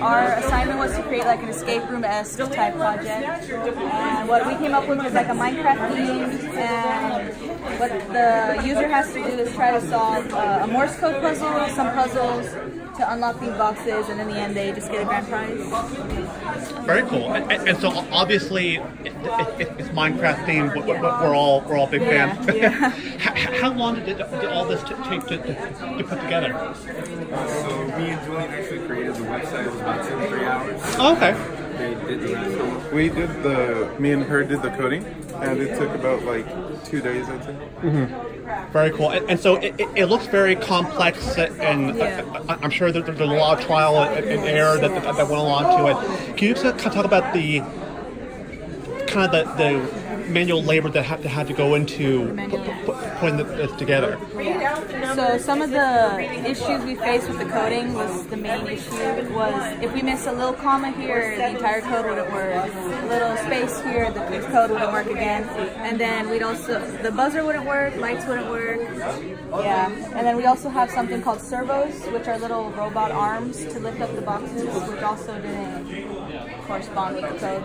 our assignment was to create like an escape room esque type project. And what we came up with was like a Minecraft theme, and what the user has to do is try to solve uh, a Morse code puzzle, some puzzles to unlock these boxes, and in the end, they just get a grand prize. Very cool. And, and so obviously, it's Minecraft themed. But we're all we're all big Yeah, fans. yeah. how, how long did, it, did all this t- take to, to, to put together? So me and Julian actually created the website. It was about two to three hours. Oh, okay. They did the. We did the, me and her did the coding, and it took about like two days, I'd say. Mm-hmm. Very cool. And, and so it, it, it looks very complex, and uh, Yeah. I, I'm sure that there's a lot of trial and, and error that, that, that went along to it. Can you just kind of talk about the kind of the, the manual labor that had to, had to go into Manual. pu- pu- putting this together? So some of the issues we faced with the coding was the main issue was if we miss a little comma here, the entire code wouldn't work. A little space here, the code wouldn't work again. And then we'd also the buzzer wouldn't work, lights wouldn't work. Yeah. And then we also have something called servos, which are little robot arms to lift up the boxes, which also didn't correspond with the code.